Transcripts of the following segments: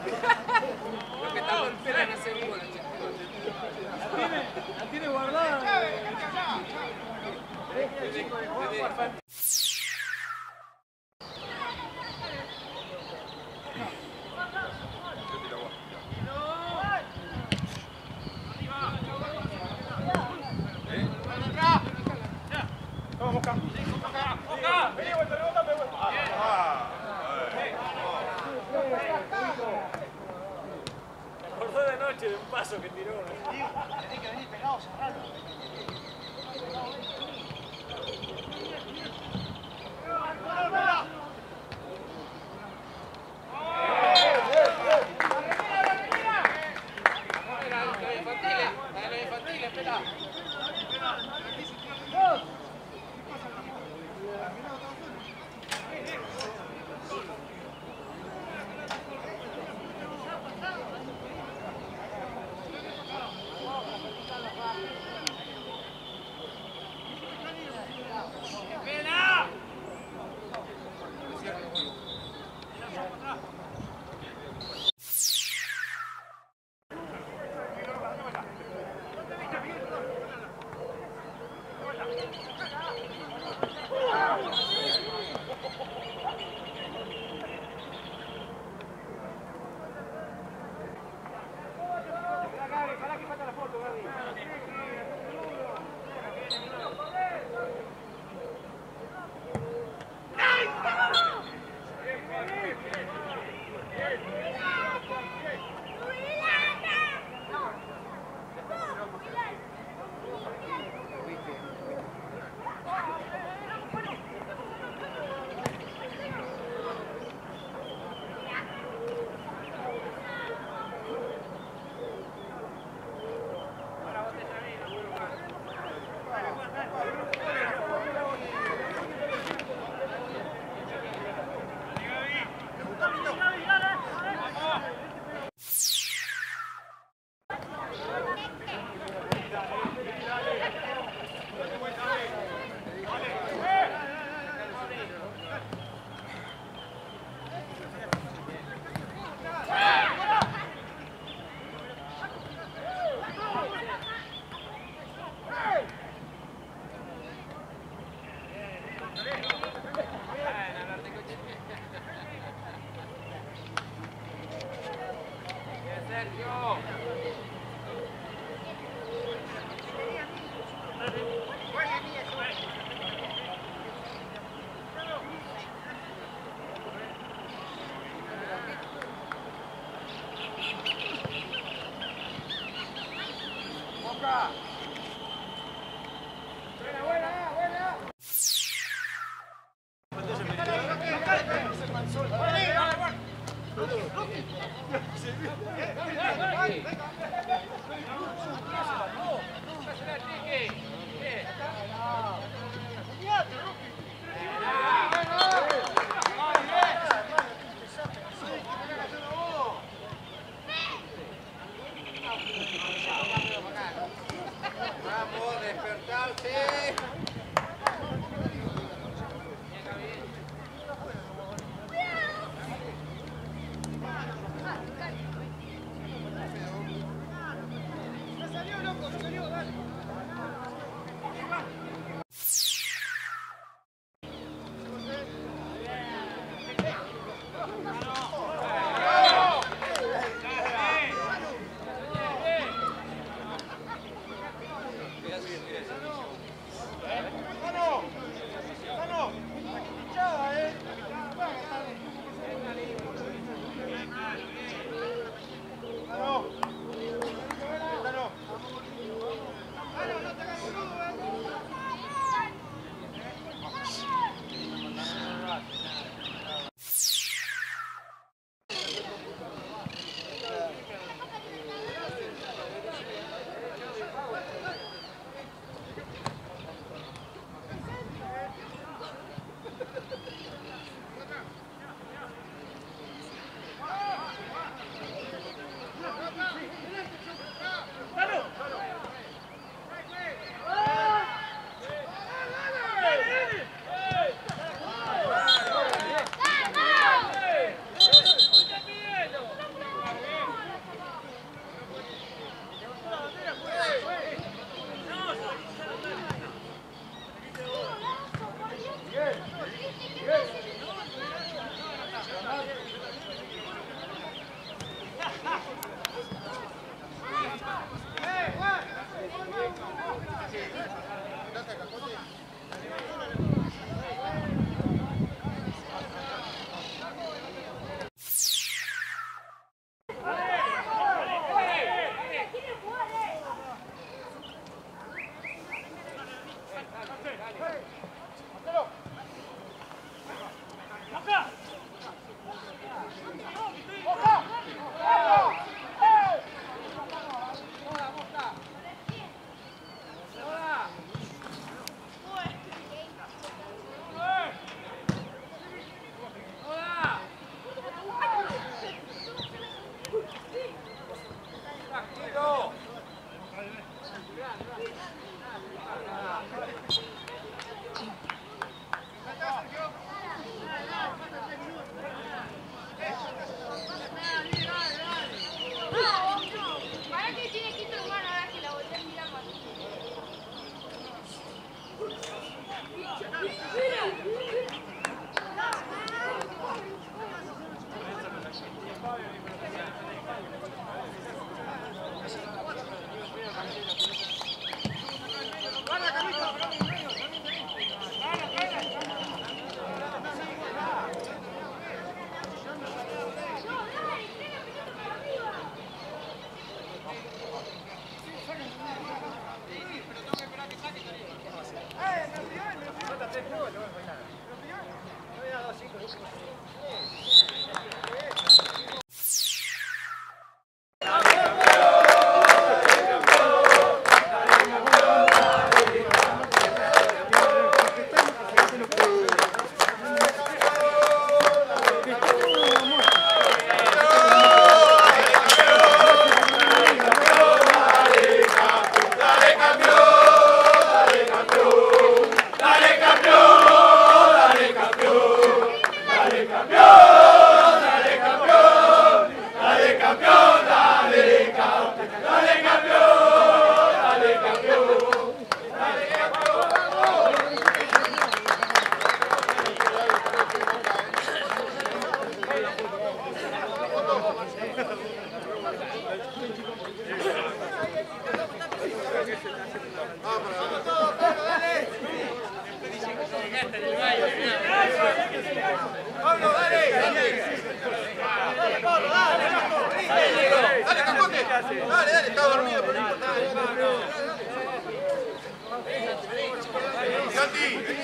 Lo que estamos esperando es el gol, La tiene. La tiene guardada. Vamos,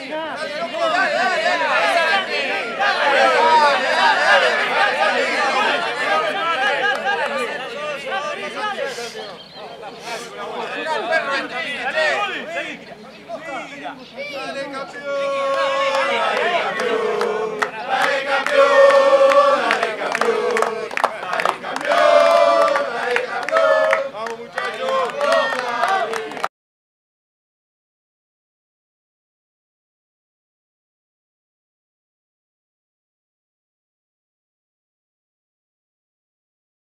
Grazie!